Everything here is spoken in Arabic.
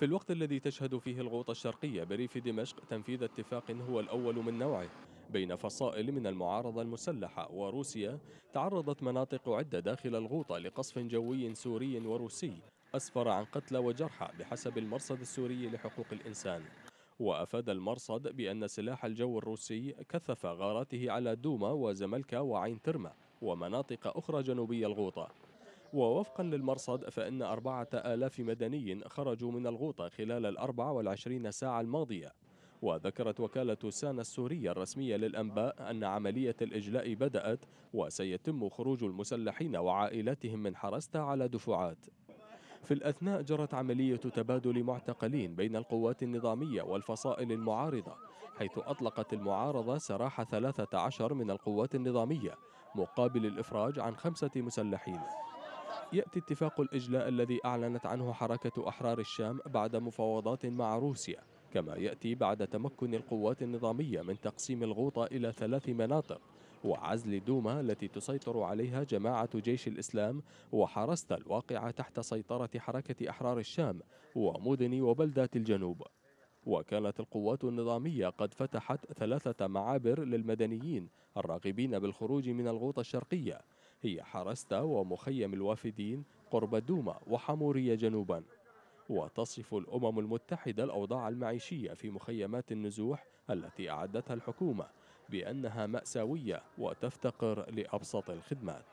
في الوقت الذي تشهد فيه الغوطة الشرقية بريف دمشق تنفيذ اتفاق هو الأول من نوعه. بين فصائل من المعارضة المسلحة وروسيا تعرضت مناطق عدة داخل الغوطة لقصف جوي سوري وروسي أسفر عن قتلى وجرحى بحسب المرصد السوري لحقوق الإنسان. وأفاد المرصد بأن سلاح الجو الروسي كثف غاراته على دوما وزملكا وعين ترمة ومناطق أخرى جنوبي الغوطة ووفقا للمرصد فإن أربعة آلاف مدني خرجوا من الغوطة خلال الأربع والعشرين ساعة الماضية. وذكرت وكالة سانا السورية الرسمية للأنباء أن عملية الإجلاء بدأت وسيتم خروج المسلحين وعائلاتهم من حرستا على دفعات. في الأثناء جرت عملية تبادل معتقلين بين القوات النظامية والفصائل المعارضة حيث أطلقت المعارضة سراح 13 من القوات النظامية مقابل الإفراج عن خمسة مسلحين. يأتي اتفاق الإجلاء الذي أعلنت عنه حركة أحرار الشام بعد مفاوضات مع روسيا كما يأتي بعد تمكن القوات النظامية من تقسيم الغوطة إلى ثلاث مناطق وعزل دوما التي تسيطر عليها جماعة جيش الإسلام وحرست الواقعة تحت سيطرة حركة أحرار الشام ومدن وبلدات الجنوب. وكانت القوات النظامية قد فتحت ثلاثة معابر للمدنيين الراغبين بالخروج من الغوطة الشرقية هي حرستا ومخيم الوافدين قرب دوما وحمورية جنوبا. وتصف الأمم المتحدة الأوضاع المعيشية في مخيمات النزوح التي أعدتها الحكومة بأنها مأساوية وتفتقر لأبسط الخدمات.